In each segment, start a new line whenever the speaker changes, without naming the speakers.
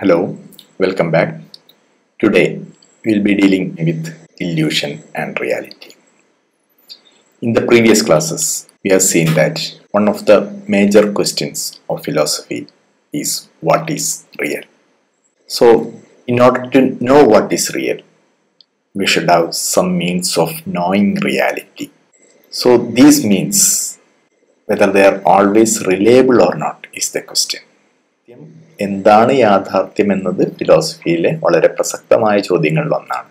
Hello, welcome back. Today we'll be dealing with illusion and reality. In the previous classes, we have seen that one of the major questions of philosophy is what is real. So, in order to know what is real, we should have some means of knowing reality. So, these means, whether they are always reliable or not, is the question. എന്താണ് യാഥാർത്ഥ്യം എന്നത് ഫിലോസഫിയിലെ വളരെ പ്രസക്തമായ ചോദ്യങ്ങളിൽ ഒന്നാണ്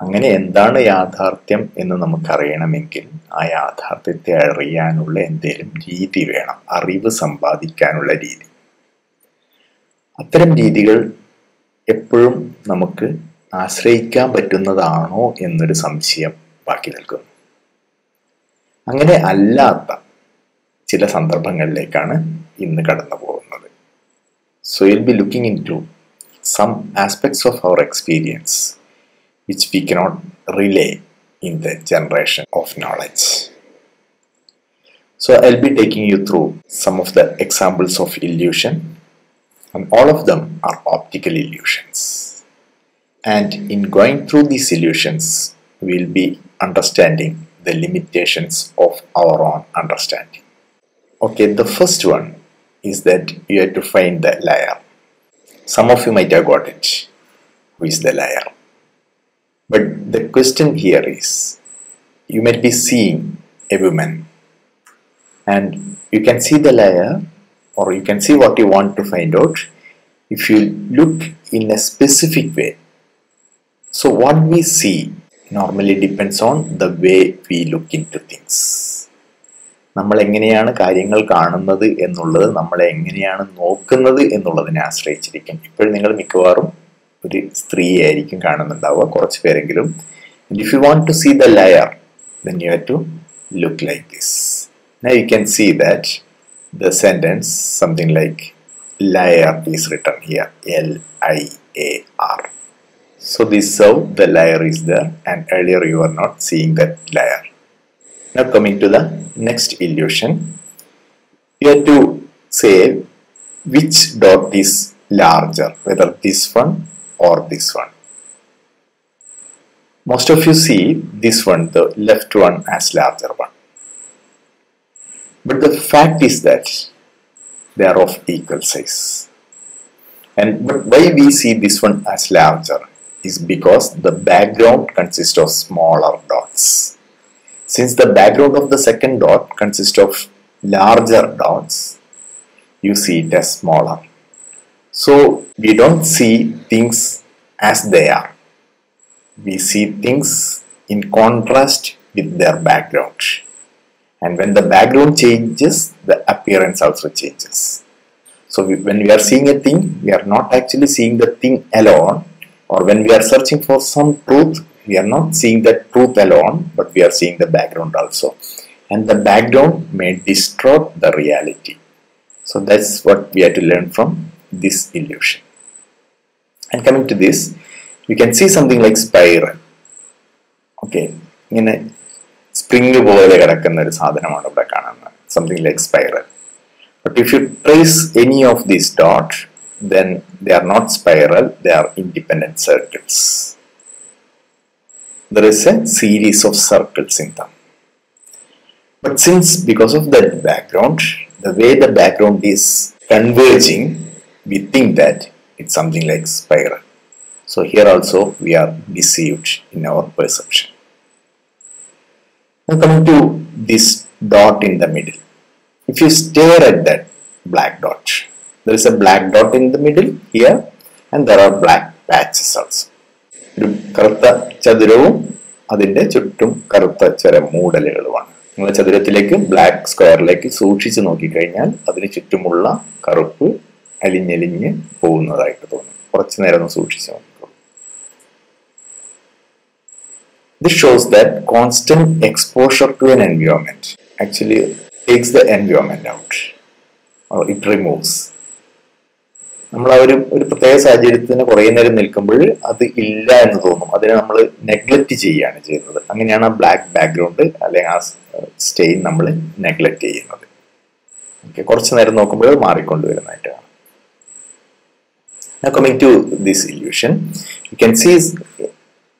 അങ്ങനെ എന്താണ് യാഥാർത്ഥ്യം എന്ന് നമുക്കറിയണമെങ്കിൽ ആ യാഥാർത്ഥ്യത്തെ അറിയാനുള്ള എന്തേലും രീതി വേണം അറിവ് സമ്പാദിക്കാനുള്ള രീതി. അത്തരം രീതികൾ എപ്പോഴും നമുക്ക് ആശ്രയിക്കാൻ പറ്റുന്നതാണോ എന്നൊരു സംശയം ബാക്കി നിൽക്കുന്നു. അങ്ങനെ അല്ലാത്ത ചില സന്ദർഭങ്ങളിലേക്കാണ് ഇന്ന് കടന്നു പോകുന്നത് So we'll be looking into some aspects of our experience which we cannot relay in the generation of knowledge. So I'll be taking you through some of the examples of illusion, and all of them are optical illusions. And in going through these illusions, we'll be understanding the limitations of our own understanding. Okay, the first one is that you have to find the liar. Some of you might have got it. Who is the liar? But the question here is you might be seeing a woman and you can see the liar or you can see what you want to find out if you look in a specific way. So, what we see normally depends on the way we look into things. നമ്മൾ എങ്ങനെയാണ് കാര്യങ്ങൾ കാണുന്നത് എന്നുള്ളത് നമ്മളെ എങ്ങനെയാണ് നോക്കുന്നത് എന്നുള്ളതിനെ ആശ്രയിച്ചിരിക്കും. ഇപ്പോഴും നിങ്ങൾ മിക്കവാറും ഒരു സ്ത്രീയെ ആയിരിക്കും കാണുന്നുണ്ടാവുക കുറച്ച് പേരെങ്കിലും. If you want to see the liar then you have to look like this you can see that the sentence something like liar is written here L I A R So this so the layer is there and earlier you were not seeing that layer. Now coming to the next illusion, you have to say which dot is larger, whether this one or this one. Most of you see this one, the left one as larger one. But the fact is that they are of equal size. And but why we see this one as larger is because the background consists of smaller dots. Since the background of the second dot consists of larger dots, you see it as smaller. So we don't see things as they are. We see things in contrast with their background. And when the background changes, the appearance also changes. So we, when we are seeing a thing, we are not actually seeing the thing alone, or when we are searching for some truth, we are not seeing the truth alone, but we are seeing the background also. And the background may distort the reality. So that's what we have to learn from this illusion. And coming to this, we can see something like spiral. Okay, ഇങ്ങനെ spring പോലെ കിടക്കുന്ന ഒരു സാധനമാണ് ഇവിടെ കാണുന്നത് something like spiral but if you trace any of these dot then they are not spiral, they are independent circles. There is a series of circles in them. But since because of the background, the way the background is converging, we think that it's something like spiral. So here also we are deceived in our perception. Now coming to this dot in the middle. If you stare at that black dot, there is a black dot in the middle here and there are black patches also ഒരു കറുത്ത ചതുരവും അതിന്റെ ചുറ്റും കറുത്ത ചില മൂടലുകളുമാണ്. നിങ്ങൾ ചതുരത്തിലേക്ക് black സ്ക്വയറിലേക്ക് സൂക്ഷിച്ചു നോക്കിക്കഴിഞ്ഞാൽ അതിന് ചുറ്റുമുള്ള കറുപ്പ് അലിഞ്ഞലിഞ്ഞ് പോകുന്നതായിട്ട് തോന്നും. കുറച്ചു നേരം ഒന്ന് സൂക്ഷിച്ചു This shows that constant exposure to an environment actually takes the environment out or it removes. നമ്മൾ ആ ഒരു ഒരു പ്രത്യേക സാഹചര്യത്തിന് കുറേ നേരം നിൽക്കുമ്പോൾ അത് ഇല്ല എന്ന് തോന്നും. അതിനെ നമ്മൾ നെഗ്ലക്റ്റ് ചെയ്യുകയാണ് ചെയ്യുന്നത്. അങ്ങനെയാണ് ആ ബ്ലാക്ക് ബാക്ക്ഗ്രൗണ്ട് അല്ലെങ്കിൽ ആ സ്റ്റെയിൻ നമ്മൾ നെഗ്ലക്റ്റ് ചെയ്യുന്നത്. ഓക്കെ കുറച്ച് നേരം നോക്കുമ്പോൾ മാറിക്കൊണ്ടുവരുന്നതായിട്ട് കാണാം Now coming to this illusion, you can see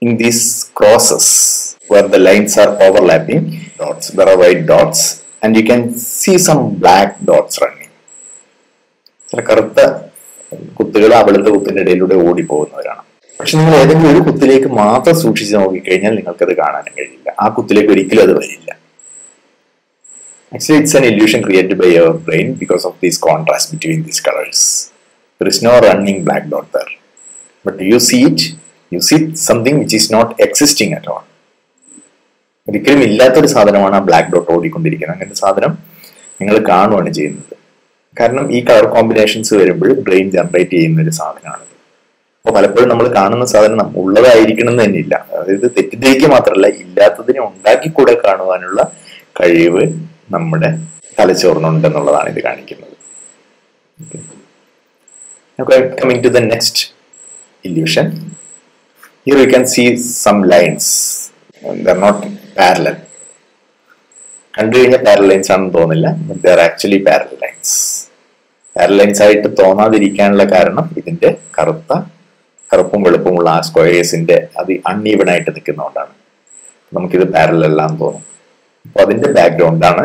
in these crosses where the lines are overlapping dots, there are white dots and you can see some black dots running. ചില കറുത്ത കുത്തുകൾ അവിടുത്തെ കുത്തിന്റെ ഇടയിലൂടെ ഓടിപ്പോകുന്നവരാണ്. പക്ഷെ നിങ്ങൾ ഏതെങ്കിലും ഒരു കുത്തിലേക്ക് മാത്രം സൂക്ഷിച്ച് നോക്കിക്കഴിഞ്ഞാൽ നിങ്ങൾക്കത് കാണാനും കഴിയില്ല. ആ കുത്തിലേക്ക് ഒരിക്കലും അത് വരില്ല. Actually it's an illusion created by your brain because of these contrast between these colours there is no running black dot there but you see it you see something which is not existing at all. ഒരിക്കലും ഇല്ലാത്തൊരു സാധനമാണ് ആ black dot ഓടിക്കൊണ്ടിരിക്കുന്നത്. അങ്ങനത്തെ സാധനം നിങ്ങൾ കാണുകയാണ് ചെയ്യുന്നത്. കാരണം ഈ കളർ കോമ്പിനേഷൻസ് വരുമ്പോൾ ബ്രെയിൻ ജനറേറ്റ് ചെയ്യുന്ന ഒരു സാധനമാണ്. അപ്പോൾ പലപ്പോഴും നമ്മൾ കാണുന്ന സാധനം ഉള്ളതായിരിക്കണം എന്ന് തന്നെ ഇല്ല. അതായത് തെറ്റിദ്ധരിക്കുക മാത്രമല്ല ഇല്ലാത്തതിനെ ഉണ്ടാക്കിക്കൂടെ കാണുവാനുള്ള കഴിവ് നമ്മുടെ തലച്ചോറിനുണ്ടെന്നുള്ളതാണ് ഇത് കാണിക്കുന്നത്. Coming to the next illusion here you can see some lines they're not parallel parallel lines കണ്ടു പാരൽ ലൈൻസ് ആണെന്ന് തോന്നില്ല they're actually parallel lines parallel lines ആയിട്ട് തോന്നാതിരിക്കാനുള്ള കാരണം ഇതിന്റെ കറുത്ത കറുപ്പും വെളുപ്പുമുള്ള ആ സ്ക്വയേഴ്സിന്റെ അത് അൺഈവൺ ആയിട്ട് നിൽക്കുന്നതുകൊണ്ടാണ്. നമുക്കിത് പാരലല്ലാന്ന് തോന്നും അപ്പൊ അതിന്റെ ബാക്ക്ഗ്രൗണ്ടാണ്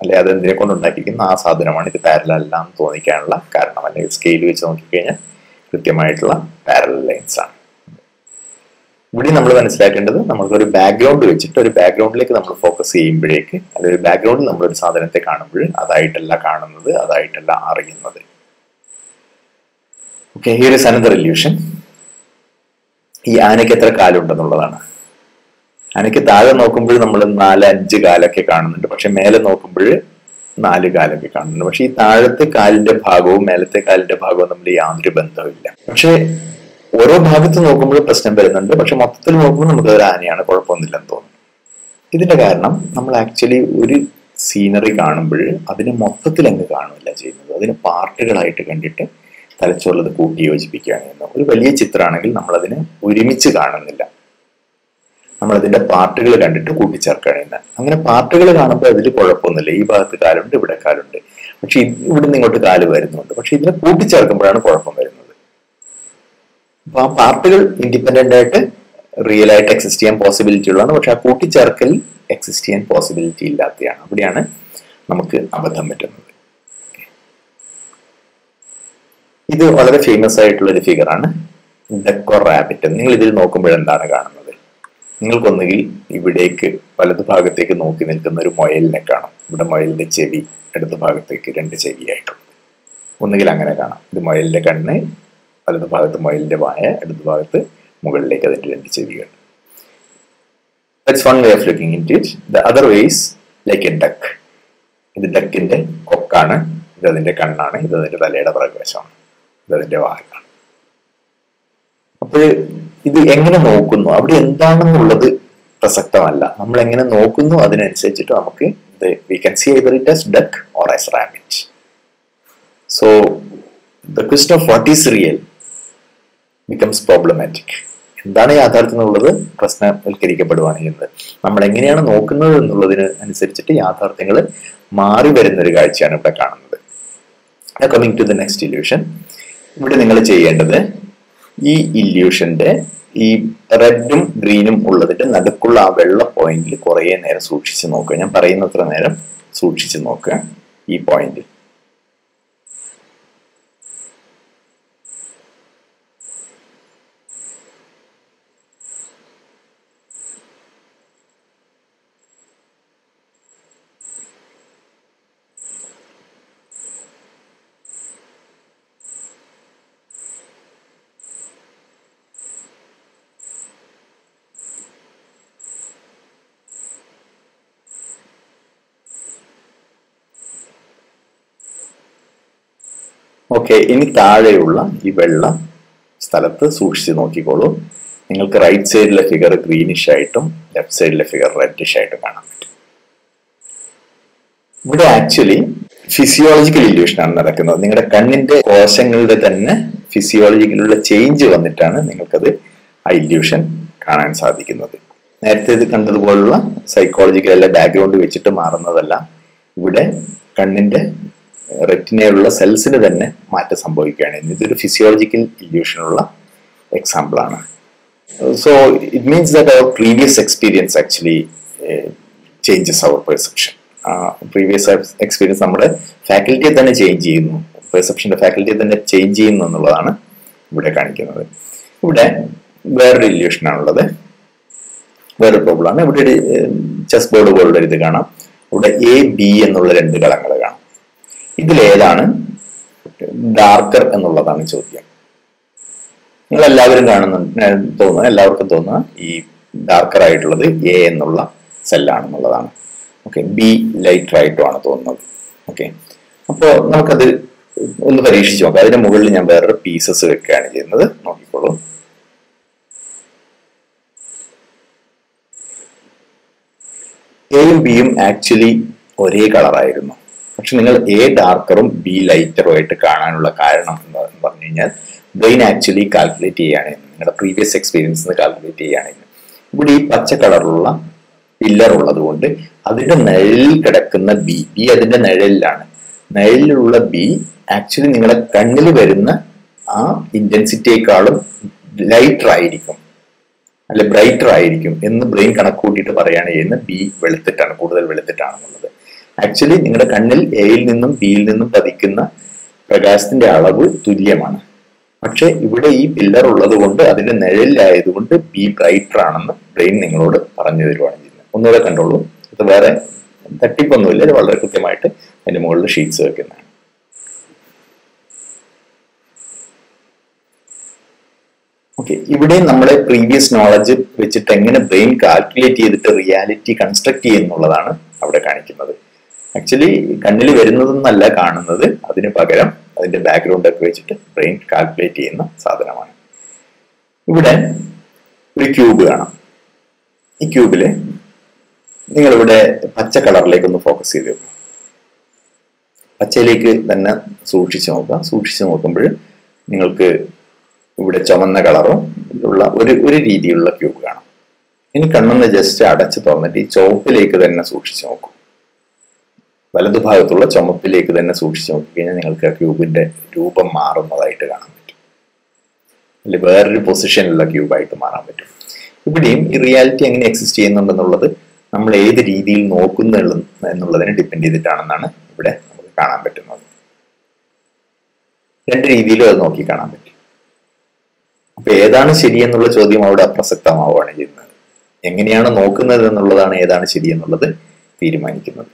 അല്ലെ അത് എന്തിനെ കൊണ്ട് ഉണ്ടാക്കിയിരിക്കുന്ന? ആ സാധനമാണ് ഇത് പാരലല്ലാന്ന് തോന്നിക്കാനുള്ള കാരണം അല്ലെങ്കിൽ സ്കെയിൽ വെച്ച് നോക്കിക്കഴിഞ്ഞാൽ കൃത്യമായിട്ടുള്ള പാരലൈൻസ് ആണ്. ഇവിടെ നമ്മൾ മനസ്സിലാക്കേണ്ടത് നമ്മൾക്കൊരു ബാക്ക്ഗ്രൗണ്ട് വെച്ചിട്ട് ഒരു ബാക്ക്ഗ്രൗണ്ടിലേക്ക് നമ്മൾ ഫോക്കസ് ചെയ്യുമ്പോഴേക്ക് അതൊരു ബാക്ക്ഗ്രൗണ്ടിൽ നമ്മൾ ഒരു സാധനത്തെ കാണുമ്പോൾ അതായിട്ടല്ല കാണുന്നത് അതായിട്ടല്ല അറിയുന്നത്. Okay here is another illusion ഈ ആനയ്ക്ക് എത്ര കാലുണ്ടെന്നുള്ളതാണ്. ആനയ്ക്ക് താഴെ നോക്കുമ്പോൾ നമ്മൾ നാല് അഞ്ച് കാലൊക്കെ കാണുന്നുണ്ട്. പക്ഷെ മേലെ നോക്കുമ്പോൾ നാല് കാലൊക്കെ കാണുന്നുണ്ട്. പക്ഷെ ഈ താഴത്തെ കാലിന്റെ ഭാഗവും മേലത്തെ കാലിന്റെ ഭാഗവും തമ്മിൽ യാതൊരു ബന്ധവുമില്ല. പക്ഷെ ഓരോ ഭാഗത്ത് നോക്കുമ്പോൾ പ്രശ്നം വരുന്നുണ്ട്. പക്ഷെ മൊത്തത്തിൽ നോക്കുമ്പോൾ നമുക്ക് ഒരു ആനയാണ്. കുഴപ്പമൊന്നുമില്ലെന്ന് തോന്നുന്നു ഇതിന്റെ കാരണം നമ്മൾ ആക്ച്വലി ഒരു സീനറി കാണുമ്പോൾ അതിനെ മൊത്തത്തിൽ അങ്ങ് കാണില്ല ചെയ്യുന്നത്. അതിന് പാർട്ടുകളായിട്ട് കണ്ടിട്ട് തലച്ചോറിലത് കൂട്ടി യോജിപ്പിക്കുകയാണ് ചെയ്യുന്നത്. ഒരു വലിയ ചിത്രമാണെങ്കിൽ നമ്മൾ അതിനെ ഒരുമിച്ച് കാണുന്നില്ല. നമ്മൾ അതിന്റെ പാർട്ടുകൾ കണ്ടിട്ട് കൂട്ടിച്ചേർക്കുകയാണ് ചെയ്യുന്നത്. അങ്ങനെ പാർട്ടുകൾ കാണുമ്പോൾ അതിൽ കുഴപ്പമൊന്നുമില്ല. ഈ ഭാഗത്ത് കാലുണ്ട് ഇവിടെ കാലുണ്ട്. പക്ഷെ ഇവിടുന്ന് ഇങ്ങോട്ട് കാൽ വരുന്നുണ്ട്. പക്ഷെ ഇതിനെ കൂട്ടിച്ചേർക്കുമ്പോഴാണ് കുഴപ്പം വരുന്നത്. അപ്പൊ ആ പാർട്ടുകൾ ഇൻഡിപെൻഡന്റ് ആയിട്ട് റിയൽ ആയിട്ട് എക്സിസ്റ്റ് ചെയ്യാൻ പോസിബിലിറ്റി ഉള്ളതാണ്. പക്ഷെ ആ കൂട്ടിച്ചേർക്കൽ എക്സിസ്റ്റ് ചെയ്യാൻ പോസിബിലിറ്റി ഇല്ലാത്തതാണ് അവിടെയാണ് നമുക്ക് അബദ്ധം പറ്റുന്നത്. ഇത് വളരെ ഫേമസ് ആയിട്ടുള്ള ഒരു ഫിഗർ ആണ്. ഡെക്കോ റാബിറ്റ് നിങ്ങൾ ഇതിൽ നോക്കുമ്പോൾ എന്താണ് കാണുന്നത്? നിങ്ങൾക്കൊന്നുകിൽ ഇവിടേക്ക് വലതു ഭാഗത്തേക്ക് നോക്കി നിൽക്കുന്ന ഒരു മൊയലിനെ കാണാം. ഇവിടെ മൊയലിന്റെ ചെവി ഇടതു ഭാഗത്തേക്ക് രണ്ട് ചെവിയായിട്ടുണ്ട്. ഒന്നുകിൽ അങ്ങനെ കാണാം. ഇത് മൊയലിന്റെ കണ്ണ് വലതു ഭാഗത്ത് മൊയലിന്റെ വായ ഇടത് ഭാഗത്ത് മുകളിലേക്ക് അതിന്റെ രണ്ട് ചെവികൾ. That's way of looking in it the other ways like a duck ഇത് ഡക്കിന്റെ കൊക്കാണ് ഇത് അതിന്റെ കണ്ണാണ് ഇത് അതിന്റെ തലയുടെ പ്രകാശമാണ് ഇത് അതിന്റെ വാഹനമാണ് അപ്പോൾ ഇത് എങ്ങനെ നോക്കുന്നു? അവിടെ എന്താണെന്നുള്ളത് പ്രസക്തമല്ല. നമ്മൾ എങ്ങനെ നോക്കുന്നു അതിനനുസരിച്ചിട്ട് നമുക്ക് ഇത് we can see either it as duck or as rabbit so the quest of what is real becomes problematic എന്താണ് യാഥാർത്ഥ്യം എന്നുള്ളത് പ്രശ്നവൽക്കരിക്കപ്പെടുവാണ് നമ്മൾ എങ്ങനെയാണ് നോക്കുന്നത് എന്നുള്ളതിന് അനുസരിച്ചിട്ട് യാഥാർത്ഥ്യങ്ങൾ മാറി വരുന്ന ഒരു കാഴ്ചയാണ് ഇവിടെ കാണുന്നത്. Coming to the next illusion ഇവിടെ നിങ്ങൾ ചെയ്യേണ്ടത് ഈ ഇല്യൂഷന്റെ ഈ റെഡും ഗ്രീനും ഉള്ളതിന്റെ നടുക്കുള്ള ആ വെള്ള പോയിന്റിൽ കുറേ നേരം സൂക്ഷിച്ച് നോക്കുക. ഞാൻ പറയുന്നത്ര നേരം സൂക്ഷിച്ചു നോക്കുക ഈ പോയിന്റിൽ ഓക്കെ ഇനി താഴെയുള്ള ഈ വെള്ള സ്ഥലത്ത് സൂക്ഷിച്ച് നോക്കിക്കോളൂ. നിങ്ങൾക്ക് റൈറ്റ് സൈഡിലെ ഫിഗർ ഗ്രീനിഷ് ആയിട്ടും ലെഫ്റ്റ് സൈഡിലെ ഫിഗർ റെഡിഷ് ആയിട്ടും കാണാൻ പറ്റും. ഇവിടെ ആക്ച്വലി ഫിസിയോളജിക്കൽ ഇല്യൂഷൻ ആണ് നടക്കുന്നത്. നിങ്ങളുടെ കണ്ണിന്റെ കോശങ്ങളുടെ തന്നെ ഫിസിയോളജിക്കലുള്ള ചേഞ്ച് വന്നിട്ടാണ് നിങ്ങൾക്കത് ആ ഇല്യൂഷൻ കാണാൻ സാധിക്കുന്നത്. നേരത്തെ ഇത് കണ്ടതുപോലുള്ള സൈക്കോളജിക്കൽ അല്ല ബാക്ക്ഗ്രൗണ്ട് വെച്ചിട്ട് മാറുന്നതല്ല. ഇവിടെ കണ്ണിന്റെ റെറ്റിനയിലുള്ള സെൽസിന് തന്നെ മാറ്റം സംഭവിക്കുകയാണ്. ഇതൊരു ഫിസിയോളജിക്കൽ ഇല്യൂഷനുള്ള എക്സാമ്പിളാണ് so it means that our previous experience actually changes our perception previous experience നമ്മുടെ ഫാക്കൽറ്റിയെ തന്നെ ചേഞ്ച് ചെയ്യുന്നു. പെർസെപ്ഷന്റെ ഫാക്കൽറ്റിയെ തന്നെ ചേഞ്ച് ചെയ്യുന്നു എന്നുള്ളതാണ് ഇവിടെ കാണിക്കുന്നത്. ഇവിടെ വേറൊരു ഇല്യൂഷനാണുള്ളത് വേറൊരു പ്രോബ്ലമാണ് ഇവിടെ ഒരു ചെസ് ബോർഡ് പോലുള്ള ഇത് കാണാം. ഇവിടെ എ ബി എന്നുള്ള രണ്ട് കളങ്ങൾ ഇതിലേതാണ് ഡാർക്കർ എന്നുള്ളതാണ് ചോദ്യം. നിങ്ങൾ എല്ലാവരും കാണുന്നുണ്ട് തോന്നുക എല്ലാവർക്കും തോന്നുക ഈ ഡാർക്കർ ആയിട്ടുള്ളത് എ എന്നുള്ള സെല്ലാണെന്നുള്ളതാണ് ഓക്കെ ബി ലൈറ്റർ ആയിട്ടുമാണ് തോന്നുന്നത്. ഓക്കെ അപ്പോൾ നമുക്കത് ഒന്ന് പരീക്ഷിച്ച് നോക്കാം. അതിന്റെ മുകളിൽ ഞാൻ വേറൊരു പീസസ് വെക്കുകയാണ് ചെയ്യുന്നത്. നോക്കിക്കോളൂ. എയും ബിയും ആക്ച്വലി ഒരേ കളറായിരുന്നു പക്ഷെ നിങ്ങൾ എ ഡാർക്കറും ബി ലൈറ്ററും ആയിട്ട് കാണാനുള്ള കാരണം എന്ന് പറഞ്ഞു കഴിഞ്ഞാൽ ബ്രെയിൻ ആക്ച്വലി കാൽക്കുലേറ്റ് ചെയ്യുകയാണ്. നിങ്ങളുടെ പ്രീവിയസ് എക്സ്പീരിയൻസ് കാൽക്കുലേറ്റ് ചെയ്യുകയാണ്. ഇവിടെ ഈ പച്ച കളറുള്ള പില്ലർ ഉള്ളത് കൊണ്ട് അതിന്റെ നിഴലിൽ കിടക്കുന്ന ബി ബി അതിന്റെ നിഴലിലാണ്. നിഴലിലുള്ള ബി ആക്ച്വലി നിങ്ങളുടെ കണ്ണിൽ വരുന്ന ആ ഇന്റൻസിറ്റിയേക്കാളും ലൈറ്റർ ആയിരിക്കും. അല്ലെ ബ്രൈറ്റർ ആയിരിക്കും എന്ന് ബ്രെയിൻ കണക്ക് കൂട്ടിയിട്ട് പറയുകയാണ് ചെയ്യുന്നത്. ബി വെളുത്തിട്ടാണ് കൂടുതൽ വെളുത്തിട്ടാണെന്നുള്ളത്. ആക്ച്വലി നിങ്ങളുടെ കണ്ണിൽ എയിൽ നിന്നും പിയിൽ നിന്നും പതിക്കുന്ന പ്രകാശത്തിന്റെ അളവ് തുല്യമാണ്. പക്ഷെ ഇവിടെ ഈ പില്ലർ ഉള്ളത് കൊണ്ട് അതിന്റെ നിഴലിലായതുകൊണ്ട് ബി ബ്രൈറ്റർ ആണെന്ന് ബ്രെയിൻ നിങ്ങളോട് പറഞ്ഞു തരുവാണ് ചെയ്യുന്നത്. ഒന്നുകൂടെ കണ്ടോളൂ. ഇത് വേറെ തട്ടിപ്പൊന്നുമില്ല ഇത് വളരെ കൃത്യമായിട്ട് അതിന്റെ മുകളിൽ ഷീറ്റ്സ് വെക്കുന്നതാണ്. ഓക്കെ ഇവിടെ നമ്മുടെ പ്രീവിയസ് നോളജ് വെച്ചിട്ട് എങ്ങനെ ബ്രെയിൻ കാൽക്കുലേറ്റ് ചെയ്തിട്ട് റിയാലിറ്റി കൺസ്ട്രക്ട് ചെയ്യുന്നുള്ളതാണ് അവിടെ കാണിക്കുന്നത്. ആക്ച്വലി കണ്ണിൽ വരുന്നതെന്നല്ല കാണുന്നത്. അതിന് പകരം അതിന്റെ ബാക്ക്ഗ്രൗണ്ട് ഒക്കെ വെച്ചിട്ട് ബ്രെയിൻ കാൽക്കുലേറ്റ് ചെയ്യുന്ന സാധനമാണ്. ഇവിടെ ഒരു ക്യൂബ് കാണാം. ഈ ക്യൂബിൽ നിങ്ങളിവിടെ പച്ച കളറിലേക്ക് ഒന്ന് ഫോക്കസ് ചെയ്ത് പച്ചയിലേക്ക് തന്നെ സൂക്ഷിച്ചു നോക്കുക. സൂക്ഷിച്ചു നോക്കുമ്പോൾ നിങ്ങൾക്ക് ഇവിടെ ചുമന്ന കളറും ഉള്ള ഒരു ഒരു രീതിയിലുള്ള ക്യൂബ് കാണാം. ഇനി കണ്ണൊന്ന് ജസ്റ്റ് അടച്ചു തുറന്നിട്ട് ഈ ചുവപ്പിലേക്ക് തന്നെ സൂക്ഷിച്ചു നോക്കും. വലതുഭാഗത്തുള്ള ചുമപ്പിലേക്ക് തന്നെ സൂക്ഷിച്ചു നോക്കിക്കഴിഞ്ഞാൽ നിങ്ങൾക്ക് ആ ക്യൂബിന്റെ രൂപം മാറുന്നതായിട്ട് കാണാം പറ്റും. അല്ലെ വേറൊരു പൊസിഷനിലുള്ള ക്യൂബായിട്ട് മാറാൻ പറ്റും. ഇവിടെയും ഈ റിയാലിറ്റി എങ്ങനെ എക്സിസ്റ്റ് ചെയ്യുന്നുണ്ടെന്നുള്ളത് നമ്മൾ ഏത് രീതിയിൽ നോക്കുന്നു എന്നുള്ളതിനെ ഡിപ്പെൻഡ് ചെയ്തിട്ടാണെന്നാണ് ഇവിടെ നമുക്ക് കാണാൻ പറ്റുന്നത്. രണ്ട് രീതിയിലും അത് നോക്കി കാണാൻ പറ്റും. അപ്പൊ ഏതാണ് ശരി എന്നുള്ള ചോദ്യം അവിടെ അപ്രസക്തമാവുകയാണ് ചെയ്യുന്നത്. എങ്ങനെയാണ് നോക്കുന്നത് എന്നുള്ളതാണ് ഏതാണ് ശരി എന്നുള്ളത് തീരുമാനിക്കുന്നത്.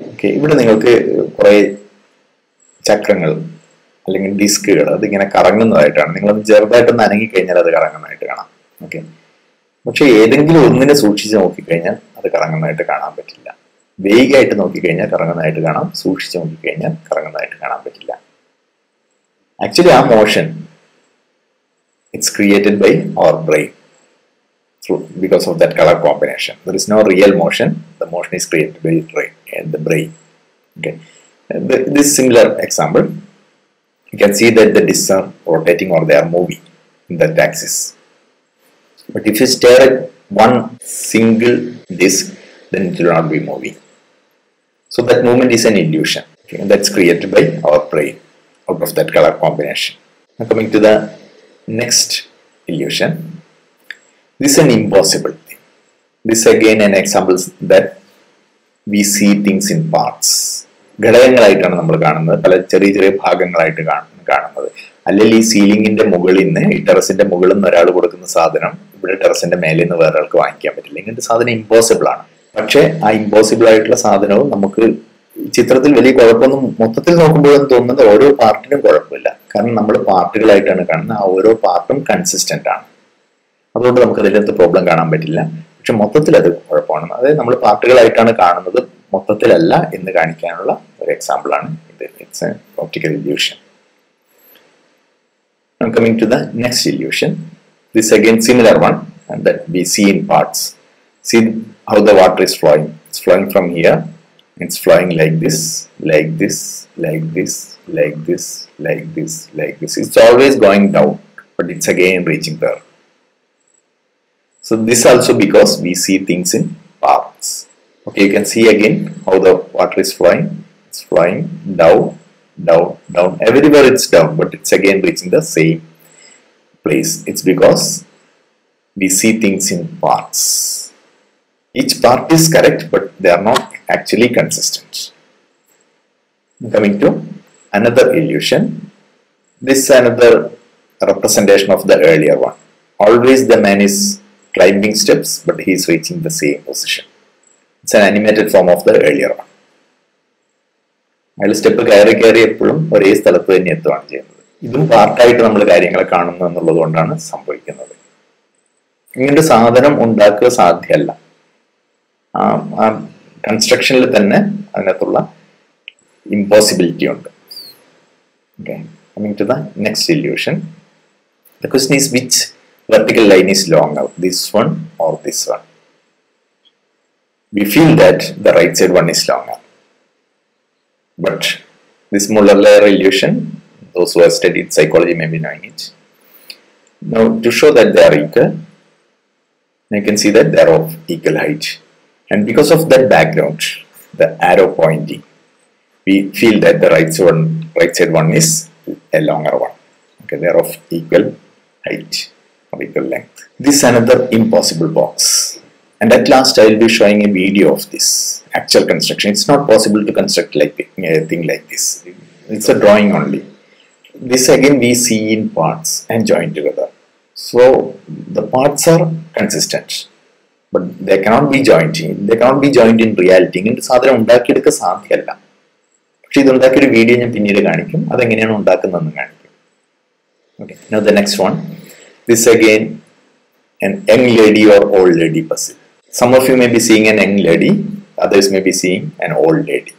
ഓക്കെ ഇവിടെ നിങ്ങൾക്ക് കുറേ ചക്രങ്ങൾ അല്ലെങ്കിൽ ഡിസ്കുകൾ അതിങ്ങനെ കറങ്ങുന്നതായിട്ടാണ്. നിങ്ങളത് ചെറുതായിട്ടൊന്ന് അനങ്ങി കഴിഞ്ഞാൽ അത് കറങ്ങുന്നതായിട്ട് കാണാം. ഓക്കെ. പക്ഷെ ഏതെങ്കിലും ഒന്നിനെ സൂക്ഷിച്ച് നോക്കിക്കഴിഞ്ഞാൽ അത് കറങ്ങുന്നതായിട്ട് കാണാൻ പറ്റില്ല. വേഗമായിട്ട് നോക്കിക്കഴിഞ്ഞാൽ കറങ്ങുന്നതായിട്ട് കാണാം. സൂക്ഷിച്ച് നോക്കിക്കഴിഞ്ഞാൽ കറങ്ങുന്നതായിട്ട് കാണാൻ പറ്റില്ല. ആക്ച്വലി ആ motion it's created by our brain through because of that colour combination there is no real motion the motion is created by brain. And the brain. Okay. The, this similar example, you can see that the discs are rotating or they are moving in that axis. But if you stare at one single disc, then it will not be moving. So that movement is an illusion. Okay, and that's created by our brain out of that color combination. Now coming to the next illusion this is an impossible thing this again an example that we see things in parts ഘടകങ്ങളായിട്ടാണ് നമ്മൾ കാണുന്നത്. പല ചെറിയ ചെറിയ ഭാഗങ്ങളായിട്ട് കാണുന്നത്. അല്ലെങ്കിൽ ഈ സീലിംഗിന്റെ മുകളിൽ നിന്ന് ഈ ടെറസിന്റെ മുകളിൽ നിന്ന് ഒരാൾ കൊടുക്കുന്ന സാധനം ഇവിടെ ടെറസിന്റെ മേലിൽ നിന്ന് വേറെ ആൾക്ക് വാങ്ങിക്കാൻ പറ്റില്ല. ഇങ്ങനത്തെ സാധനം ഇമ്പോസിബിൾ ആണ്. പക്ഷെ ആ ഇമ്പോസിബിൾ ആയിട്ടുള്ള സാധനവും നമുക്ക് ചിത്രത്തിൽ വലിയ കുഴപ്പമൊന്നും മൊത്തത്തിൽ നോക്കുമ്പോഴും തോന്നുന്നത് ഓരോ പാർട്ടിനും കുഴപ്പമില്ല. കാരണം നമ്മൾ പാർട്ടുകളായിട്ടാണ് കാണുന്നത്. ആ ഓരോ പാർട്ടും കൺസിസ്റ്റന്റ് ആണ്. അതുകൊണ്ട് നമുക്ക് അതിനകത്ത് പ്രോബ്ലം കാണാൻ പറ്റില്ല. പക്ഷെ മൊത്തത്തിൽ അത് കുഴപ്പമാണ് അതായത് നമ്മൾ പാർട്ടുകളായിട്ടാണ് കാണുന്നത് മൊത്തത്തിലല്ല എന്ന് കാണിക്കാനുള്ള ഒരു എക്സാമ്പിൾ ആണ് ഇത് it's a optical illusion to the next illusion this again similar one and that we see in parts see how the water is flowing it's flowing from here it's flowing like this like this like this like this like this like this it's always going down but it's again reaching there so this also because we see things in parts okay you can see again how the water is flowing. It's flowing down down down. Everywhere it's down but it's again reaching the same place. It's because we see things in parts. Each part is correct but they are not actually consistent. Coming to another illusion. This is another representation of the earlier one. Always the man is climbing steps but he is reaching the same position. It's an animated form of the earlier one. അയാൾ step കയറി കയറി എപ്പോഴും ഒരേ സ്ഥലത്ത് തന്നെ എത്തുകയാണ് ചെയ്യുന്നത്. ഇതും പാർട്ടായിട്ട് നമ്മൾ കാര്യങ്ങളെ കാണുന്നു എന്നുള്ളത് കൊണ്ടാണ് സംഭവിക്കുന്നത്. ഇങ്ങനൊരു സാധനം ഉണ്ടാക്കുക സാധ്യമല്ല. ആ കൺസ്ട്രക്ഷനിൽ തന്നെ അതിനകത്തുള്ള ഇമ്പോസിബിലിറ്റി ഉണ്ട്. Okay coming to the next illusion the question is which vertical line is longer, this one or this one. We feel that the right side one is longer. But this molar layer illusion, those who have studied psychology may be knowing it. Now to show that they are equal, you can see that they are of equal height. And because of that background, the arrow pointing, we feel that the right side one, right side one is a longer one. Okay, they are of equal height equal length. This is another impossible box. And at last, I will be showing a video of this actual construction. It's not possible to construct like a thing like this. It's a drawing only. This again we see in parts and join together. So the parts are consistent, but they cannot be joined. In, they cannot be joined in reality. ഇങ്ങനത്തെ സാധനം ഉണ്ടാക്കിയെടുക്കാൻ സാധ്യമല്ല പക്ഷെ ഇത് ഉണ്ടാക്കിയൊരു video ഞാൻ പിന്നീട് കാണിക്കും അതെങ്ങനെയാണ് ഉണ്ടാക്കുന്നതെന്ന് കാണിക്കും okay no the next one This again, an young lady or old lady person. Some of you may be seeing an young lady, others may be seeing an old lady.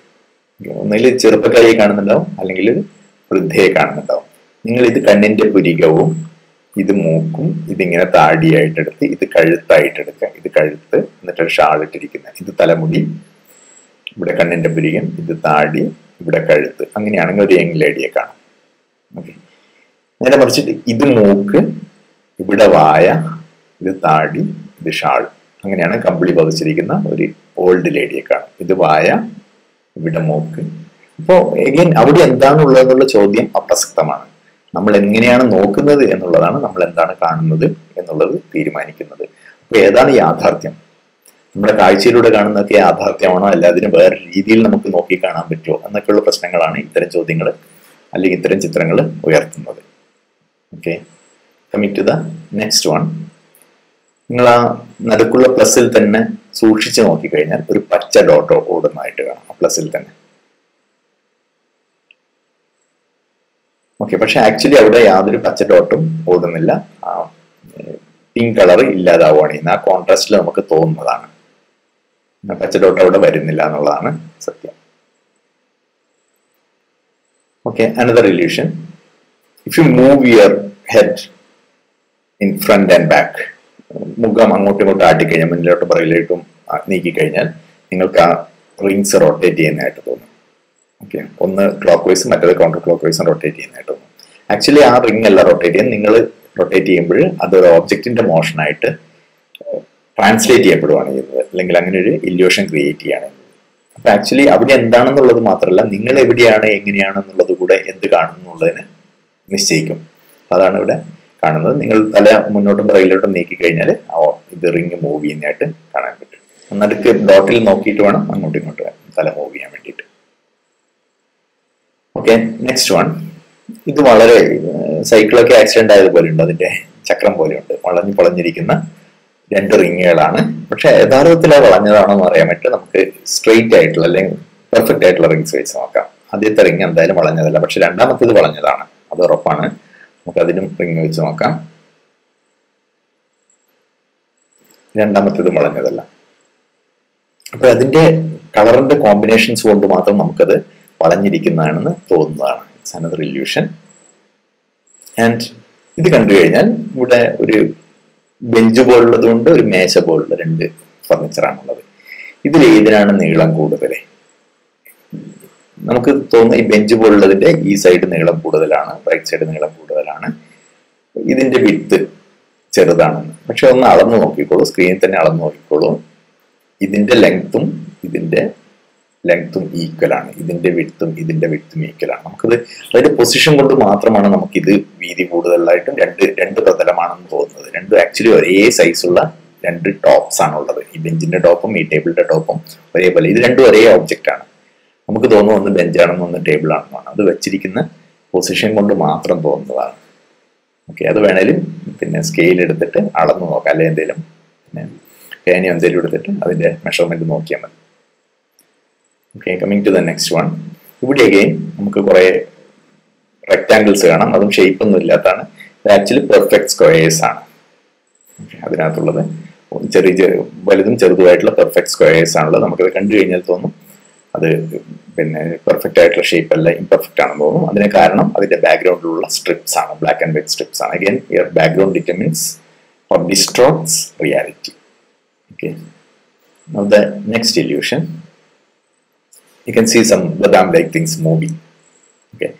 ഒന്നുകിൽ ചെറുപ്പക്കാരിയെ കാണുന്നുണ്ടാവും അല്ലെങ്കിൽ വൃദ്ധയെ കാണുന്നുണ്ടാവും. നിങ്ങൾ ഇത് കണ്ണിന്റെ പുരികവും ഇത് മൂക്കും ഇതിങ്ങനെ താടിയായിട്ടെടുത്ത് ഇത് കഴുത്തായിട്ടെടുക്കുക ഇത് കഴുത്ത് എന്നിട്ട് ഷാളിട്ടിരിക്കുന്ന ഇത് തലമുടി ഇവിടെ കണ്ണിന്റെ പുരികൻ ഇത് താടി ഇവിടെ കഴുത്ത്. അങ്ങനെയാണെങ്കിൽ ഒരു യങ് ലേഡിയെ കാണാം. ഓക്കെ നേരെ മറിച്ചിട്ട് ഇത് മൂക്ക് ഇവിടെ വായ ഇത് താടി ഇത് ഷാൾ. അങ്ങനെയാണ് കമ്പിളി പതിച്ചിരിക്കുന്ന ഒരു ഓൾഡ് ലേഡിയെ കാണാം ഇത് വായ ഇവിടെ മൂക്ക്. അപ്പോൾ എഗെയിൻ അവിടെ എന്താണുള്ളതെന്നുള്ള ചോദ്യം അപ്രസക്തമാണ്. നമ്മൾ എങ്ങനെയാണ് നോക്കുന്നത് എന്നുള്ളതാണ് നമ്മൾ എന്താണ് കാണുന്നത് എന്നുള്ളത് തീരുമാനിക്കുന്നത്. അപ്പോൾ ഏതാണ് യാഥാർത്ഥ്യം? നമ്മുടെ കാഴ്ചയിലൂടെ കാണുന്നതൊക്കെ യാഥാർത്ഥ്യമാണോ? അല്ല അതിന് വേറെ രീതിയിൽ നമുക്ക് നോക്കി കാണാൻ പറ്റുമോ? എന്നൊക്കെയുള്ള പ്രശ്നങ്ങളാണ് ഇത്തരം ചോദ്യങ്ങൾ അല്ലെങ്കിൽ ഇത്തരം ചിത്രങ്ങൾ ഉയർത്തുന്നത്. Okay coming to the next one നിങ്ങൾ ആ നടുക്കുള്ള പ്ലസ്സിൽ തന്നെ സൂക്ഷിച്ച് നോക്കിക്കഴിഞ്ഞാൽ ഒരു പച്ച ഡോട്ടോ ഓടുന്നതായിട്ട് കാണാം ആ പ്ലസ്സിൽ തന്നെ. ഓക്കെ പക്ഷെ ആക്ച്വലി അവിടെ യാതൊരു പച്ച ഡോട്ടും ഓടുന്നില്ല ആ പിങ്ക് കളർ ഇല്ലാതാവുകയാണ് ചെയ്യുന്നത് ആ കോൺട്രാസ്റ്റിൽ നമുക്ക് തോന്നുന്നതാണ്. പച്ച ഡോട്ട് അവിടെ വരുന്നില്ല എന്നുള്ളതാണ് സത്യം. Okay another illusion if you move your head in front and back മുഖം അങ്ങോട്ടും ഇങ്ങോട്ടും ആട്ടിക്കഴിഞ്ഞാൽ മുന്നിലോട്ടും പുറകിലോട്ടും നീക്കിക്കഴിഞ്ഞാൽ നിങ്ങൾക്ക് ആ റിങ്സ് റൊട്ടേറ്റ് ചെയ്യുന്നതായിട്ട് തോന്നും. ഓക്കെ ഒന്ന് ക്ലോക്ക് വൈസ് മറ്റേത് കൗണ്ടർ ക്ലോക്ക് വൈസും റൊട്ടേറ്റ് ചെയ്യുന്നതായിട്ട് തോന്നും. ആക്ച്വലി ആ റിങ് അല്ല റൊട്ടേറ്റ് ചെയ്യാൻ നിങ്ങൾ റൊട്ടേറ്റ് ചെയ്യുമ്പോൾ അതൊരു ഓബ്ജക്റ്റിന്റെ മോഷനായിട്ട് ട്രാൻസ്ലേറ്റ് ചെയ്യപ്പെടുകയാണ് ചെയ്യുന്നത്. അല്ലെങ്കിൽ അങ്ങനെ ഒരു ഇല്യൂഷൻ ക്രിയേറ്റ് ചെയ്യുകയാണ് അപ്പൊ ആക്ച്വലി അവിടെ എന്താണെന്നുള്ളത് മാത്രമല്ല നിങ്ങൾ എവിടെയാണ് എങ്ങനെയാണെന്നുള്ളത് കൂടെ എന്ത് കാണുന്നുള്ളതിന് നിശ്ചയിക്കും. അതാണ് ഇവിടെ കാണുന്നത്. നിങ്ങൾ തല മുന്നോട്ടും പുറകിലോട്ടും നീക്കി കഴിഞ്ഞാൽ ഇത് റിങ് മൂവ് ചെയ്യുന്നതായിട്ട് കാണാൻ പറ്റും. നടുക്ക് ഡോട്ടിൽ നോക്കിയിട്ട് വേണം അങ്ങോട്ടും ഇങ്ങോട്ടും തല മൂവ് ചെയ്യാൻ വേണ്ടിയിട്ട്. Okay next one. ഇത് വളരെ സൈക്കിളൊക്കെ ആക്സിഡന്റ് ആയതുപോലെ ഉണ്ട്. അതിന്റെ ചക്രം പോലെയുണ്ട് വളഞ്ഞു പൊളഞ്ഞിരിക്കുന്ന രണ്ട് റിങ്ങുകളാണ്. പക്ഷെ യഥാർത്ഥത്തിൽ അത് വളഞ്ഞതാണോ എന്ന് അറിയാൻ പറ്റും നമുക്ക് സ്ട്രെയിറ്റ് ആയിട്ടുള്ള അല്ലെങ്കിൽ പെർഫെക്റ്റ് ആയിട്ടുള്ള റിങ്സ് വെച്ച് നോക്കാം. ആദ്യത്തെ റിങ് എന്തായാലും വളഞ്ഞതല്ല. പക്ഷെ രണ്ടാമത്തേത് വളഞ്ഞതാണ്. അത് ഉറപ്പാണ്. നമുക്ക് അതിനും റിങ് വെച്ച് നോക്കാം. രണ്ടാമത്തേത് വളഞ്ഞതല്ല. അപ്പോൾ അതിന്റെ കളറിന്റെ കോമ്പിനേഷൻസ് കൊണ്ട് മാത്രം നമുക്കത് വളഞ്ഞിരിക്കുന്നതാണെന്ന് തോന്നുന്നതാണ്. ഇറ്റ്സ് അനദർ ഇല്യൂഷൻ ആൻഡ് ഇത് കണ്ടു കഴിഞ്ഞാൽ ഇവിടെ ഒരു ബെഞ്ച് പോലുള്ളതുകൊണ്ട് ഒരു മേശ പോലുള്ള രണ്ട് ഫർണിച്ചറാണുള്ളത് ഇതിൽ ഏതിനാണ് നീളം കൂടുതൽ നമുക്ക് തോന്നുന്ന ഈ ബെഞ്ച് പോലുള്ളതിന്റെ ഈ സൈഡ് നീളം കൂടുതലാണ് റൈറ്റ് സൈഡ് നീളം കൂടുതലാണ്. ഇതിന്റെ വിത്ത് ചെറുതാണെന്ന്. പക്ഷെ ഒന്ന് അളന്ന് നോക്കിക്കോളൂ സ്ക്രീനിൽ തന്നെ അളന്ന് നോക്കിക്കോളൂ. ഇതിന്റെ ലെങ്ത്തും ഇതിന്റെ ലെങ്ത്തും ഈക്വൽ ആണ്. ഇതിന്റെ വിട്ടും ഇതിന്റെ വിട്ടും ഈക്വൽ ആണ്. നമുക്കത് അതിന്റെ പൊസിഷൻ കൊണ്ട് മാത്രമാണ് നമുക്കിത് വീതി കൂടുതലായിട്ടും രണ്ട് രണ്ട് പ്രതലമാണെന്ന് തോന്നുന്നത്. രണ്ടും ആക്ച്വലി ഒരേ സൈസുള്ള രണ്ട് ടോപ്സ് ആണുള്ളത്. ഈ ബെഞ്ചിന്റെ ടോപ്പും ഈ ടേബിളിന്റെ ടോപ്പും ഒരേപോലെ. ഇത് രണ്ടും ഒരേ ഓബ്ജക്റ്റ് ആണ്. നമുക്ക് തോന്നുന്നു ഒന്ന് ബെഞ്ചാണെന്ന് ഒന്ന് ടേബിൾ ആണെന്നാണ് അത് വെച്ചിരിക്കുന്ന പൊസിഷൻ കൊണ്ട് മാത്രം തോന്നുന്നതാണ്. ഓക്കെ അത് വേണേലും പിന്നെ സ്കെയിൽ എടുത്തിട്ട് അളന്ന് നോക്കാം. അല്ലെങ്കിൽ എന്തെങ്കിലും പിന്നെ പേനയോ എന്തെങ്കിലും എടുത്തിട്ട് അതിന്റെ മെഷർമെന്റ് നോക്കിയാൽ മതി. Okay coming to the next one ഇവിടെ അഗെയിൻ നമുക്ക് കുറെ റെക്റ്റാംഗിൾസ് കാണാം. അതും ഷേപ്പ് ഒന്നും ഇല്ലാത്തതാണ്. ഇത് ആക്ച്വലി പെർഫെക്റ്റ് സ്ക്വയേഴ്സ് ആണ്. അതിനകത്തുള്ളത് ചെറിയ ചെറിയ വലുതും ചെറുതുമായിട്ടുള്ള പെർഫെക്റ്റ് സ്ക്വയേഴ്സ് ആണുള്ളത്. നമുക്കത് കണ്ടു കഴിഞ്ഞാൽ തോന്നും അത് പിന്നെ പെർഫെക്റ്റ് ആയിട്ടുള്ള ഷേപ്പ് അല്ല ഇംപെർഫെക്റ്റ് ആണെന്ന് തോന്നും അതിന് കാരണം അതിന്റെ ബാക്ക്ഗ്രൗണ്ടിലുള്ള സ്ട്രിപ്സ് ആണ് ബ്ലാക്ക് ആൻഡ് വൈറ്റ് സ്ട്രിപ്സ് ആണ് again your background determines or distorts reality. Okay. Now the next illusion, you can see some badam-like things moving. Okay.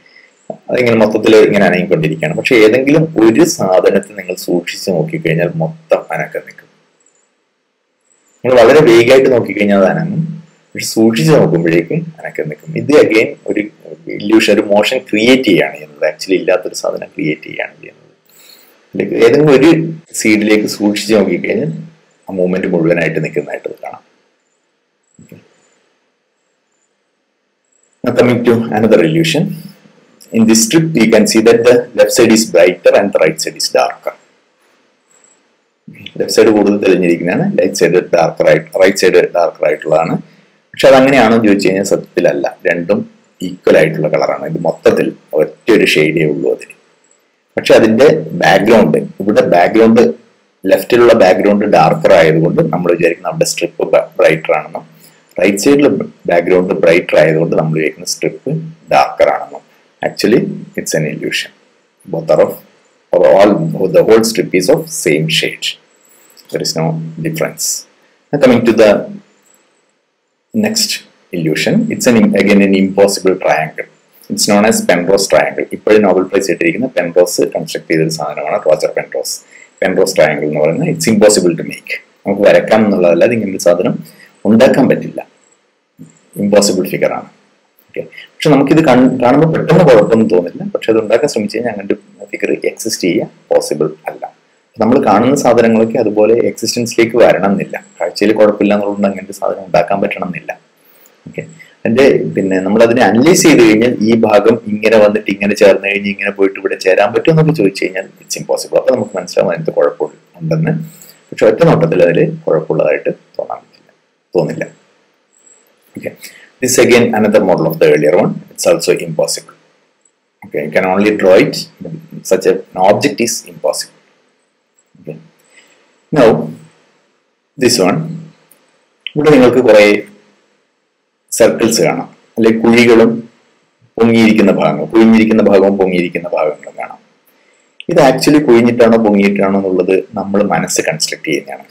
അതിങ്ങനെ മൊത്തത്തിൽ ഇങ്ങനെ അനങ്ങിക്കൊണ്ടിരിക്കുകയാണ് പക്ഷെ ഏതെങ്കിലും ഒരു സാധനത്തെ നിങ്ങൾ സൂക്ഷിച്ച് നോക്കിക്കഴിഞ്ഞാൽ മൊത്തം അനക്കം നിൽക്കും നിങ്ങൾ വളരെ വേഗമായിട്ട് നോക്കിക്കഴിഞ്ഞാൽ അത് അനങ്ങും സൂക്ഷിച്ച് നോക്കുമ്പോഴേക്കും അനക്കം ഇത് അഗെയിൻ ഒരു ഇല്യൂഷൻ ഒരു മോഷൻ ക്രിയേറ്റ് ചെയ്യുകയാണ് ചെയ്യുന്നത്. ആക്ച്വലി ഇല്ലാത്തൊരു സാധനം ക്രിയേറ്റ് ചെയ്യുകയാണ് ചെയ്യുന്നത്. ഏതെങ്കിലും ഒരു സീഡിലേക്ക് സൂക്ഷിച്ച് നോക്കിക്കഴിഞ്ഞാൽ ആ മൂവ്മെന്റ് മുഴുവനായിട്ട് നിൽക്കുന്നതായിട്ട് കാണാം. Now coming to another illusion. In this strip, you can see that the left side is brighter and the right side. Left side കൂടുതൽ തെളിഞ്ഞിരിക്കുന്നതാണ്. ലൈറ്റ് സൈഡ് ഡാർക്കർ ആയിട്ട് റൈറ്റ് സൈഡ് ഡാർക്കർ ആയിട്ടുള്ളതാണ്. പക്ഷെ അതങ്ങനെയാണെന്ന് ചോദിച്ചു കഴിഞ്ഞാൽ സത്യത്തിലല്ല. രണ്ടും ഈക്വൽ ആയിട്ടുള്ള കളറാണ് ഇത് മൊത്തത്തിൽ ഒറ്റ ഒരു ഷെയ്ഡേ ഉള്ളൂ അതിന്. പക്ഷെ അതിന്റെ ബാക്ക്ഗ്രൗണ്ട് ഇവിടെ ബാക്ക്ഗ്രൗണ്ട് ലെഫ്റ്റിലുള്ള ബാക്ക്ഗ്രൗണ്ട് ഡാർക്കർ ആയതുകൊണ്ട് നമ്മൾ വിചാരിക്കുന്ന അവിടെ സ്ട്രിപ്പ് ബ്രൈറ്റർ ആണെന്നും റൈറ്റ് സൈഡിൽ ബാക്ക്ഗ്രൗണ്ട് ബ്രൈറ്റർ ആയതുകൊണ്ട് നമ്മൾ വിചാരിക്കുന്ന സ്ട്രിപ്പ് ഡാർക്കർ ആണെന്നും. Actually it's an illusion both are of or all the whole strip is of same shade. There is no difference. Now to the next illusion it's an again an impossible triangle. It's known as Penrose triangle ഇപ്പോഴും Nobel prize ഇട്ടിരിക്കുന്ന Penrose construct ചെയ്തൊരു സാധനമാണ് Roger Penrose Penrose triangle എന്ന് പറയുന്നത് it's impossible to make നമുക്ക് വരക്കാം എന്നുള്ളതല്ലാതെ ഇങ്ങനൊരു സാധനം ഉണ്ടാക്കാൻ പറ്റില്ല. ഇമ്പോസിബിൾ ആണ്. ഓക്കെ പക്ഷെ നമുക്കിത് കാണുമ്പോൾ പെട്ടെന്ന് കുഴപ്പമൊന്നും തോന്നില്ല. പക്ഷെ അത് ഉണ്ടാക്കാൻ ശ്രമിച്ചു കഴിഞ്ഞാൽ അങ്ങനത്തെ ഫിഗർ എക്സിസ്റ്റ് ചെയ്യാൻ പോസിബിൾ അല്ല. നമ്മൾ കാണുന്ന സാധനങ്ങളൊക്കെ അതുപോലെ എക്സിസ്റ്റൻസിലേക്ക് വരണം എന്നില്ല കാഴ്ചയിൽ കുഴപ്പമില്ല എന്നുള്ളതുകൊണ്ട് അങ്ങനത്തെ സാധനം ഉണ്ടാക്കാൻ പറ്റണം എന്നില്ല ഓക്കെ അതിന്റെ പിന്നെ നമ്മൾ അതിനെ അനലൈസ് ചെയ്ത് കഴിഞ്ഞാൽ ഈ ഭാഗം ഇങ്ങനെ വന്നിട്ട് ഇങ്ങനെ ചേർന്ന് കഴിഞ്ഞ് ഇങ്ങനെ പോയിട്ട് ഇവിടെ ചേരാൻ പറ്റും എന്നൊക്കെ ചോദിച്ചു കഴിഞ്ഞാൽ ഇറ്റ്സ് ഇമ്പോസിബിൾ അപ്പൊ നമുക്ക് മനസ്സിലാവും അതിനകത്ത് കുഴപ്പമുണ്ടെന്ന് പക്ഷെ ഒറ്റ നോട്ടത്തിൽ അതിൽ കുഴപ്പമുള്ളതായിട്ട് തോന്നാൻ പറ്റില്ല. തോന്നില്ല. Okay this again another model of the earlier one it's also impossible okay only draw it. Such a, an object is impossible. okay now this one ഇവിടെ നിങ്ങൾക്ക് കുറേ സർക്കിൾസ് കാണാം. അല്ലെങ്കിൽ കുഴികളും പൊങ്ങിയിരിക്കുന്ന ഭാഗങ്ങൾ. കുഴിഞ്ഞിരിക്കുന്ന ഭാഗവും പൊങ്ങിയിരിക്കുന്ന ഭാഗങ്ങളും കാണാം. ഇത് ആക്ച്വലി കുഴിഞ്ഞിട്ടാണോ പൊങ്ങിയിട്ടാണോ എന്നുള്ളത് നമ്മൾ മനസ്സ് കൺസ്ട്രക്ട് ചെയ്യുന്നതാണ്.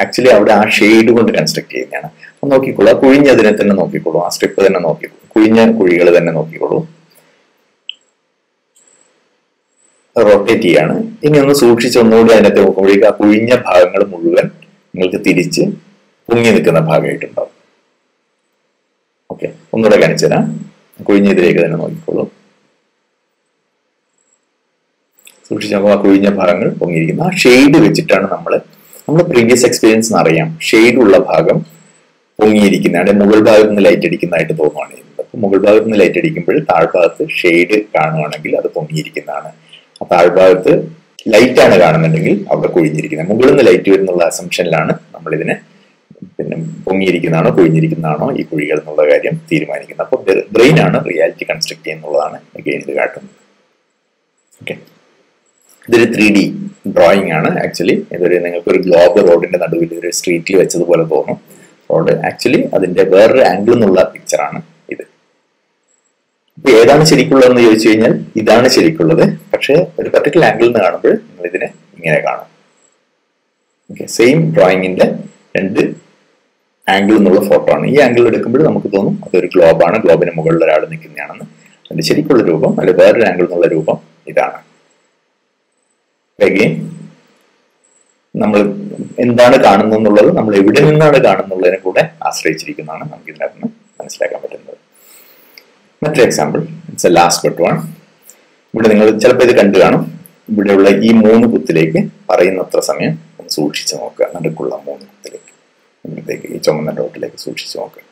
ആക്ച്വലി അവിടെ ആ ഷെയ്ഡ് കൊണ്ട് കൺസ്ട്രക്ട് ചെയ്യുന്നതാണ്. നോക്കിക്കോളൂ. ആ കുഴിഞ്ഞതിനെ തന്നെ നോക്കിക്കോളൂ. ആ സ്ട്രിപ്പ് തന്നെ നോക്കിക്കോളൂ. കുഴിഞ്ഞ കുഴികൾ തന്നെ നോക്കിക്കോളൂ. റൊട്ടേറ്റ് ചെയ്യാണ്. ഇനി ഒന്ന് സൂക്ഷിച്ച് ഒന്നുകൂടി അതിനകത്ത് നോക്കുമ്പോഴേക്ക് ആ കുഴിഞ്ഞ ഭാഗങ്ങൾ മുഴുവൻ നിങ്ങൾക്ക് തിരിച്ച് പൊങ്ങി നിൽക്കുന്ന ഭാഗമായിട്ടുണ്ടാവും. ഓക്കെ ഒന്നുകൂടെ കാണിച്ചു തരാം. കുഴിഞ്ഞതിലേക്ക് തന്നെ നോക്കിക്കോളൂ. സൂക്ഷിച്ച് നോക്കുമ്പോൾ ആ കുഴിഞ്ഞ ഭാഗങ്ങൾ പൊങ്ങിയിരിക്കുന്നു. ആ ഷെയ്ഡ് വെച്ചിട്ടാണ് നമ്മൾ നമ്മൾ പ്രീവിയസ് എക്സ്പീരിയൻസ് അറിയാം. ഷെയ്ഡ് ഉള്ള ഭാഗം പൊങ്ങിയിരിക്കുന്നതാണ് മുകൾ ഭാഗത്ത് നിന്ന് ലൈറ്റ് അടിക്കുന്നതായിട്ട് തോന്നുകയാണ് ചെയ്യുന്നത്. മുകൾ ഭാഗത്ത് നിന്ന് ലൈറ്റ് അടിക്കുമ്പോൾ താഴ്ഭാഗത്ത് ഷെയ്ഡ് കാണുകയാണെങ്കിൽ അത് പൊങ്ങിയിരിക്കുന്നതാണ്. താഴ്ഭാഗത്ത് ലൈറ്റ് ആണ് കാണുന്നുണ്ടെങ്കിൽ അവിടെ കുഴിഞ്ഞിരിക്കുന്നത്. മുകളിൽ നിന്ന് ലൈറ്റ് വരുന്നുള്ള അസംഷനിലാണ് നമ്മളിതിനെ പിന്നെ പൊങ്ങിയിരിക്കുന്നതാണോ കുഴിഞ്ഞിരിക്കുന്നതാണോ ഈ കുഴികൾ എന്നുള്ള കാര്യം തീരുമാനിക്കുന്നത്. അപ്പോൾ ബ്രെയിൻ ആണ് റിയാലിറ്റി കൺസ്ട്രക്ട് ചെയ്യുന്നുള്ളതാണ് അഗെയിൻ ഇത് കാട്ടുന്നത്. ഓക്കെ ഇതൊരു ത്രീ ഡി ഡ്രോയിങ് ആണ്. ആക്ച്വലി ഇതൊരു നിങ്ങൾക്ക് ഒരു ഗ്ലോബ് റോഡിന്റെ നടുവിൽ ഒരു സ്ട്രീറ്റിൽ വെച്ചതുപോലെ തോന്നും. റോഡ് ആക്ച്വലി അതിന്റെ വേറൊരു ആംഗിൾ എന്നുള്ള പിക്ചറാണ് ഏതാണ് ശരിക്കുള്ളതെന്ന് ചോദിച്ചു കഴിഞ്ഞാൽ ഇതാണ് ശരിക്കുള്ളത്. പക്ഷേ ഒരു പർട്ടിക്കുലർ ആംഗിളിൽ നിന്ന് കാണുമ്പോൾ നിങ്ങൾ ഇതിനെ ഇങ്ങനെ കാണും. ഓക്കെ സെയിം ഡ്രോയിങ്ങിന്റെ രണ്ട് ആംഗിൾ എന്നുള്ള ഫോട്ടോ ആണ്. ഈ ആംഗിൾ എടുക്കുമ്പോൾ നമുക്ക് തോന്നും അതൊരു ഗ്ലോബാണ് ഗ്ലോബിന് മുകളിൽ ഒരാൾ നിൽക്കുന്നതാണെന്ന്. അതിന്റെ ശരിക്കുള്ള രൂപം അല്ലെ വേറൊരു ആംഗിൾ എന്നുള്ള രൂപം ഇതാണ്. അഗെയിൻ നമ്മൾ എന്താണ് കാണുന്നത് എന്നുള്ളത് നമ്മൾ എവിടെ നിന്നാണ് കാണുന്നുള്ളതിനെ കൂടെ ആശ്രയിച്ചിരിക്കുന്നതാണ് നമുക്ക് ഇതിനകത്ത് മനസ്സിലാക്കാൻ പറ്റുന്നത്. മറ്റൊരു example it's a last but one ഇവിടെ നിങ്ങൾ ചിലപ്പോൾ ഇത് കണ്ടു കാണും. ഇവിടെയുള്ള ഈ മൂന്ന് കുത്തിലേക്ക് പറയുന്നത്ര സമയം ഒന്ന് സൂക്ഷിച്ചു നോക്കുക. നടുക്കുള്ള മൂന്ന് കുത്തിലേക്ക്. ഇവിടത്തേക്ക് ഈ ചുമന്ന ഡോട്ടിലേക്ക് സൂക്ഷിച്ചു നോക്കുക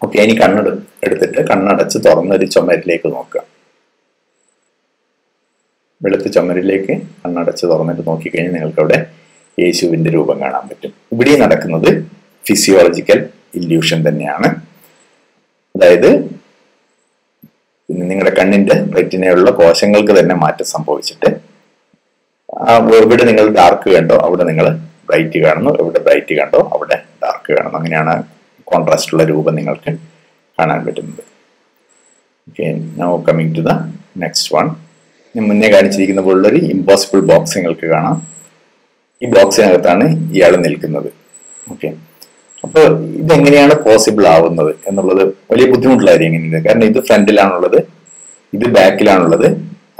ഓക്കെ ഇനി കണ്ണെടു എടുത്തിട്ട് കണ്ണടച്ച് തുറന്നൊരു ചുമരിലേക്ക് നോക്കുക. വെളുത്ത ചുമരിലേക്ക് കണ്ണടച്ച് തുറന്നിട്ട് നോക്കിക്കഴിഞ്ഞാൽ നിങ്ങൾക്ക് അവിടെ യേശുവിന്റെ രൂപം കാണാൻ പറ്റും. ഇവിടെ നടക്കുന്നത് ഫിസിയോളജിക്കൽ ഇല്യൂഷൻ തന്നെയാണ്. അതായത് നിങ്ങളുടെ കണ്ണിന്റെ റെറ്റിനയുള്ള കോശങ്ങൾക്ക് തന്നെ മാറ്റം സംഭവിച്ചിട്ട് എവിടെ നിങ്ങൾ ഡാർക്ക് കണ്ടോ അവിടെ നിങ്ങൾ ബ്രൈറ്റ് കാണുന്നു എവിടെ ബ്രൈറ്റ് കണ്ടോ അവിടെ ഡാർക്ക് കാണുന്നു. അങ്ങനെയാണ് കോൺട്രാസ്റ്റ് ഉള്ള രൂപം നിങ്ങൾക്ക് കാണാൻ പറ്റുന്നത്. Okay now coming to the next one ഞാൻ മുന്നേ കാണിച്ചിരിക്കുന്ന പോലുള്ളൊരു ഇമ്പോസിബിൾ ബോക്സ് നിങ്ങൾക്ക് കാണാം. ഈ ബോക്സിനകത്താണ് ഇയാൾ നിൽക്കുന്നത്. ഓക്കെ അപ്പോൾ ഇതെങ്ങനെയാണ് പോസിബിൾ ആവുന്നത് എന്നുള്ളത് വലിയ ബുദ്ധിമുട്ടുള്ള കാര്യം എങ്ങനെയാണ് കാരണം ഇത് ഫ്രണ്ടിലാണുള്ളത് ഇത് ബാക്കിലാണുള്ളത്.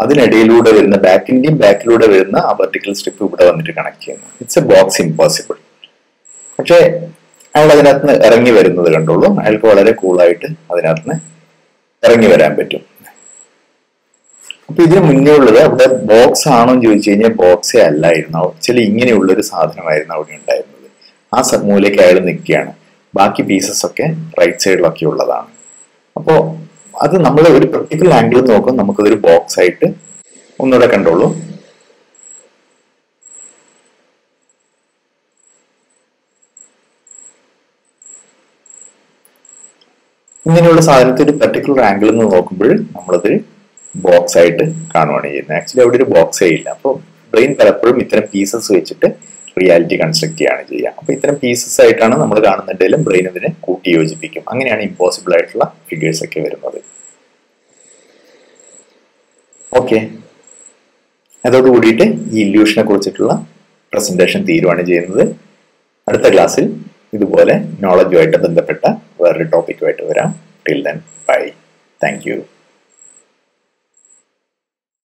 അതിനിടയിലൂടെ വരുന്ന ബാക്കിന്റെയും ബാക്കിലൂടെ വരുന്ന ആ വെർട്ടിക്കൽ സ്ട്രിപ്പ് ഇവിടെ വന്നിട്ട് കണക്ട് ചെയ്യുന്നു. ഇറ്റ്സ് എ ബോക്സ് ഇമ്പോസിബിൾ പക്ഷേ അയാൾ അതിനകത്ത് നിന്ന് ഇറങ്ങി വരുന്നത് കണ്ടുള്ളൂ. അയാൾക്ക് വളരെ കൂളായിട്ട് അതിനകത്ത് നിന്ന് ഇറങ്ങി വരാൻ പറ്റും. അപ്പൊ ഇതിന് മുന്നേ ഉള്ളത് അവിടെ ബോക്സ് ആണോ എന്ന് ചോദിച്ചു കഴിഞ്ഞാൽ ബോക്സേ അല്ലായിരുന്നു. ആക്ച്വലി ഇങ്ങനെയുള്ള ഒരു സാധനമായിരുന്നു അവിടെ ഉണ്ടായിരുന്നത്. ആ മൂലയ്ക്ക് അയാൾ നിൽക്കുകയാണ്. ബാക്കി പീസസ് ഒക്കെ റൈറ്റ് സൈഡിലൊക്കെ ഉള്ളതാണ്. അപ്പോ അത് നമ്മൾ ഒരു പ്രത്യേക ആംഗിൾ നോക്കും നമുക്കതൊരു ബോക്സ് ആയിട്ട് ഒന്നുകൂടെ കണ്ടോളൂ ഇങ്ങനെയുള്ള സാധനത്തെ ഒരു പെർട്ടിക്കുലർ ആംഗിളിൽ നിന്ന് നോക്കുമ്പോൾ നമ്മളത് ബോക്സ് ആയിട്ട് കാണുവാണ് ചെയ്യുന്നത്. ആക്ച്വലി അവിടെ ഒരു ബോക്സേ ഇല്ല. അപ്പോൾ ബ്രെയിൻ പലപ്പോഴും ഇത്തരം പീസസ് വെച്ചിട്ട് റിയാലിറ്റി കൺസ്ട്രക്ട് ചെയ്യുകയാണ് ചെയ്യുക. അപ്പോൾ ഇത്തരം പീസസ് ആയിട്ടാണ് നമ്മൾ കാണുന്നുണ്ടെങ്കിലും ബ്രെയിൻ അതിനെ കൂട്ടി യോജിപ്പിക്കും അങ്ങനെയാണ് ഇമ്പോസിബിൾ ആയിട്ടുള്ള ഫിഗേഴ്സ് ഒക്കെ വരുന്നത്. ഓക്കെ അതോട് കൂടിയിട്ട് ഈ ഇല്യൂഷനെ കുറിച്ചിട്ടുള്ള പ്രസന്റേഷൻ തീരുവാണ് ചെയ്യുന്നത്. അടുത്ത ക്ലാസ്സിൽ ഇതുപോലെ നോളജുമായിട്ട് ബന്ധപ്പെട്ട വേറൊരു ടോപ്പിക്കുമായിട്ട് വരാം. Till then bye thank you